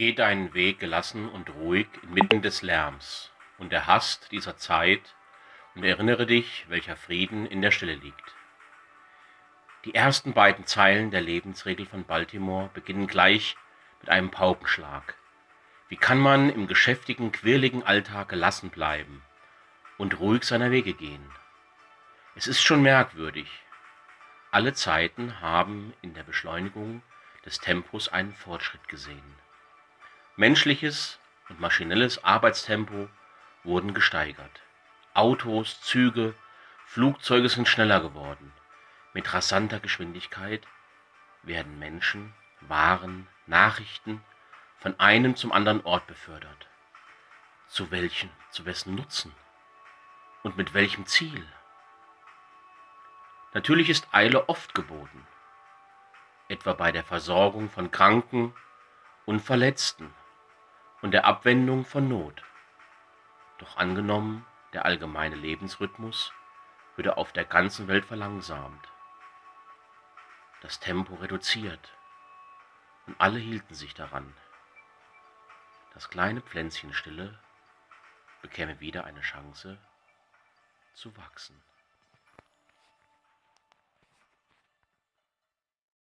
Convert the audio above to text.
Geh deinen Weg gelassen und ruhig inmitten des Lärms und der Hast dieser Zeit und erinnere dich, welcher Frieden in der Stille liegt. Die ersten beiden Zeilen der Lebensregel von Baltimore beginnen gleich mit einem Paukenschlag. Wie kann man im geschäftigen, quirligen Alltag gelassen bleiben und ruhig seiner Wege gehen? Es ist schon merkwürdig. Alle Zeiten haben in der Beschleunigung des Tempos einen Fortschritt gesehen. Menschliches und maschinelles Arbeitstempo wurden gesteigert. Autos, Züge, Flugzeuge sind schneller geworden. Mit rasanter Geschwindigkeit werden Menschen, Waren, Nachrichten von einem zum anderen Ort befördert. Zu welchen, zu wessen Nutzen? Und mit welchem Ziel? Natürlich ist Eile oft geboten, etwa bei der Versorgung von Kranken und Verletzten und der Abwendung von Not. Doch angenommen, der allgemeine Lebensrhythmus würde auf der ganzen Welt verlangsamt, das Tempo reduziert und alle hielten sich daran. Das kleine Pflänzchen Stille bekäme wieder eine Chance zu wachsen.